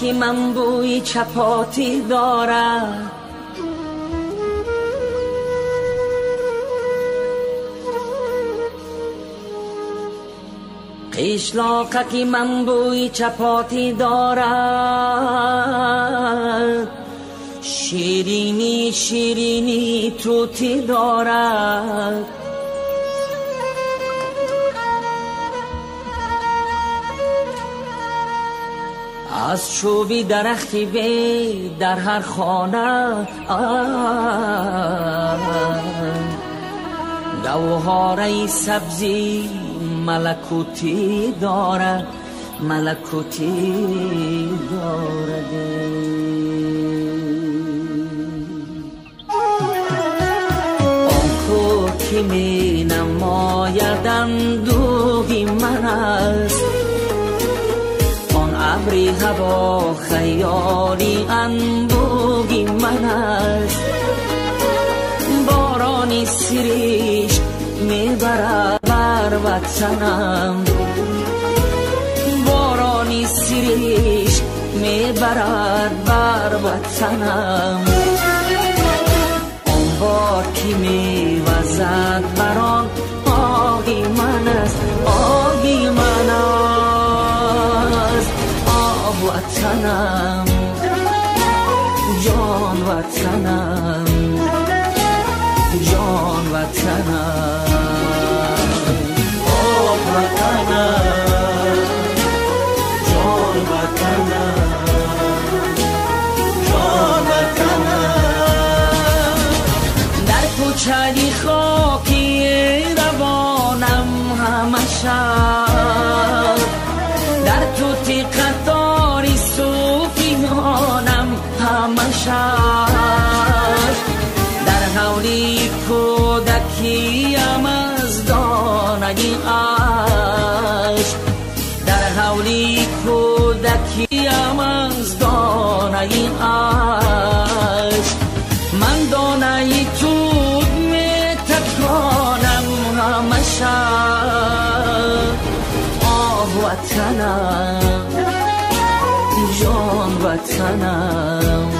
که من بوی چپاتی دارد. که من بوی چپاتی دارد. شیرینی شیرینی توتی دارد. از چوبی درختی وی در هر خانه. گوهاره سبزی ملکوتی دارد ملکوتی دارد آن کو که می نمایدن دوگی من است هوا خیالی انبوگی من است. بارانی سریش می‌برد بر وطنم. بارانی سریش می‌برد بر وطنم. اون بار کی میوزد بران آگی من است. آگی من وطنم جان وطنم جان وطنم آب وطنم کودکیم از دانگی عشق. در حولی کودکیم از دانگی عشق. من دانه تو می تکانم همشه آه وطنم جان وطنم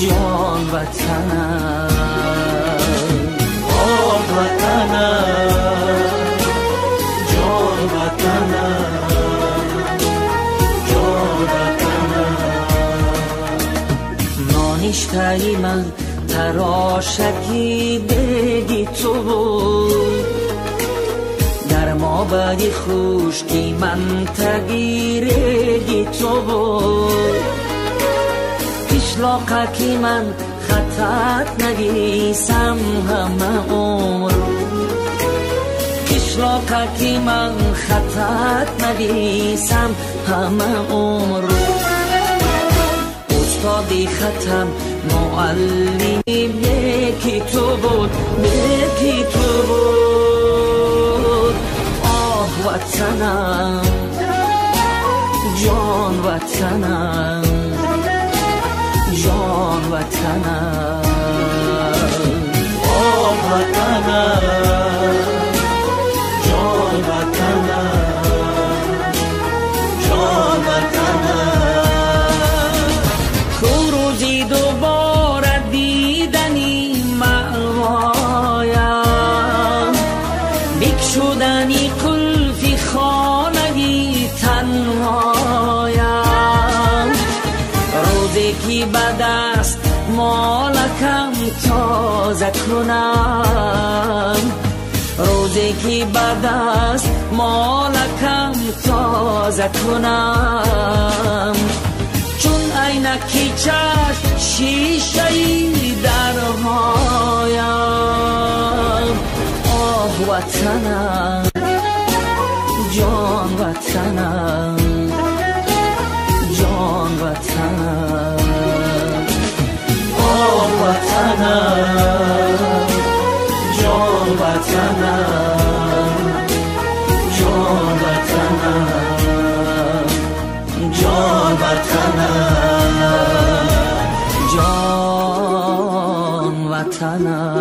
جان وطنم. نانشتایی من تراشکی دیدی تو. بود در ما خوش کی من تگیرگی تو. بود که من خطت نویسم همه عمر. که من خطت نویسم همه عمر. استادی ختم معلمی یکی تو بود یکی تو بود. آه وطنم جان وطنم جان وطنم. آب وطنم. دوباره دیدنی معوایم بکشودنی قلفی خانگی تنهایم روزی که بدست مالکم تازه کنم. روزی که بدست مالکم تازه کنم. عینکی چشم شیشه درهایم آه وطنم جان وطنم جان وطنم. آه وطنم جان وطنم. 能。